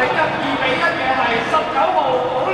比入二比一嘅系十九号